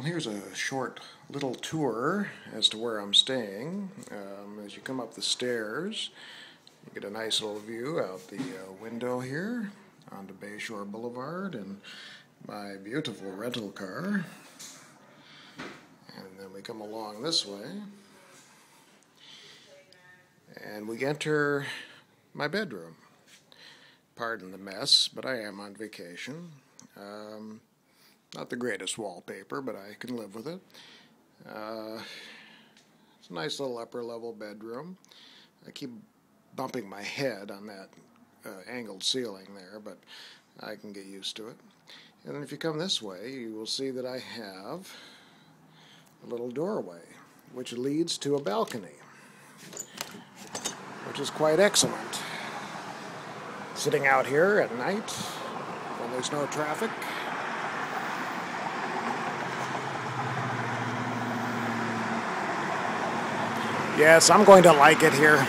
Well, here's a short little tour as to where I'm staying. Um, as you come up the stairs, you get a nice little view out the uh, window here onto Bayshore Boulevard and my beautiful rental car. And then we come along this way and we enter my bedroom. Pardon the mess, but I am on vacation. Um, not the greatest wallpaper, but I can live with it. Uh, it's a nice little upper level bedroom. I keep bumping my head on that uh, angled ceiling there, but I can get used to it. And then if you come this way, you will see that I have a little doorway, which leads to a balcony, which is quite excellent. Sitting out here at night when there's no traffic. Yes, I'm going to like it here.